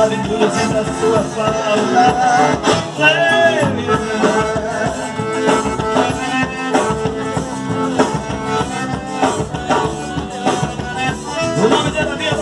suave doce da sua falta. O nome dela mesmo